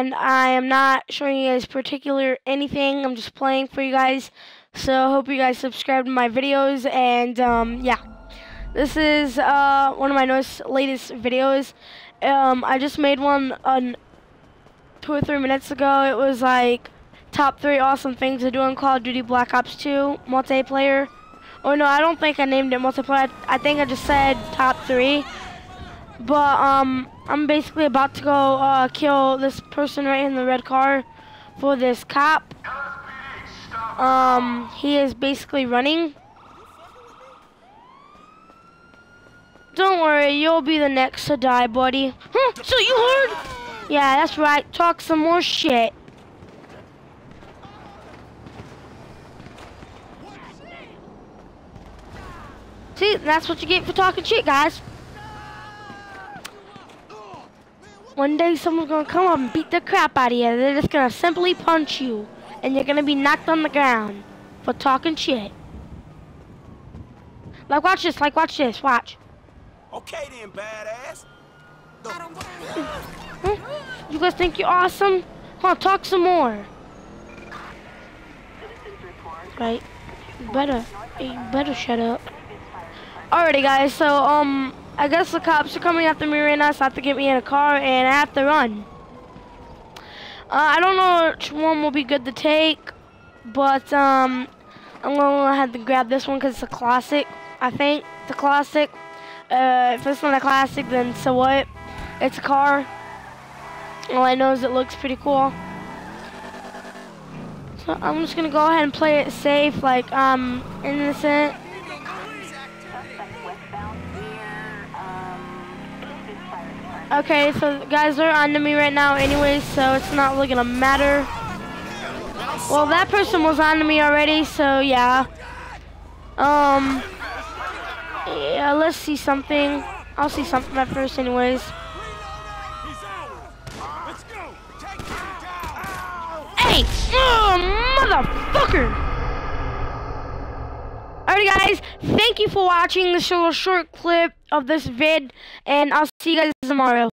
and I am not showing you guys particular anything. I'm just playing for you guys. So hope you guys subscribe to my videos, and um, yeah. This is uh, one of my newest, latest videos. Um, I just made one on two or three minutes ago. It was like top three awesome things to do in Call of Duty Black Ops 2 multiplayer. Oh no, I don't think I named it multiplayer. I, I think I just said top three. But um, I'm basically about to go uh, kill this person right in the red car for this cop. Um, he is basically running. Don't worry, you'll be the next to die, buddy. Huh, so you heard? Yeah, that's right. Talk some more shit. See, that's what you get for talking shit, guys. One day someone's gonna come up and beat the crap out of you. They're just gonna simply punch you. And you're gonna be knocked on the ground for talking shit. Like, watch this. Like, watch this. Watch. Okay then, badass. Huh? You guys think you're awesome? Huh, talk some more. Right. You better, you better shut up. Alrighty guys, so um, I guess the cops are coming after me right now, so I have to get me in a car and I have to run. Uh, I don't know which one will be good to take, but um, I'm gonna have to grab this one because it's a classic. I think it's a classic. Uh, if it's not a classic, then so what? It's a car. All I know is it looks pretty cool. So I'm just gonna go ahead and play it safe, like um innocent. Okay, so guys they're onto me right now anyways, so it's not really gonna matter. Well, that person was onto me already, so yeah. Um, yeah, let's see something. I'll see something at first anyways. Hey! Oh, motherfucker! Alright guys, thank you for watching this little short clip of this vid, and I'll see you guys tomorrow.